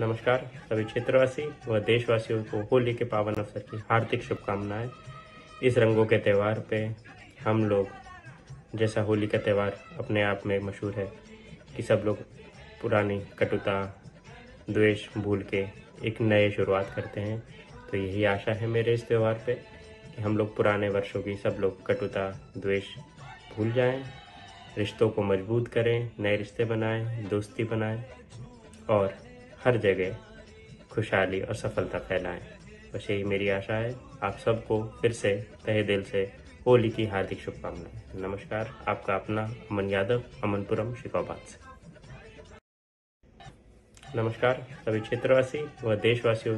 नमस्कार, सभी क्षेत्रवासी व देशवासियों को होली के पावन अवसर की हार्दिक शुभकामनाएँ। इस रंगों के त्यौहार पे हम लोग, जैसा होली का त्यौहार अपने आप में मशहूर है, कि सब लोग पुरानी कटुता, द्वेष भूल के एक नए शुरुआत करते हैं। तो यही आशा है मेरे इस त्यौहार पे, कि हम लोग पुराने वर्षों की सब लोग कटुता, द्वेष भूल जाएँ, रिश्तों को मज़बूत करें, नए रिश्ते बनाएँ, दोस्ती बनाएँ और हर जगह खुशहाली और सफलता फैलाएँ। बस यही मेरी आशा है। आप सबको फिर से तहे दिल से होली की हार्दिक शुभकामनाएँ। नमस्कार, आपका अपना अमन यादव, अमनपुरम शिकोबाद से। नमस्कार, सभी क्षेत्रवासी व देशवासियों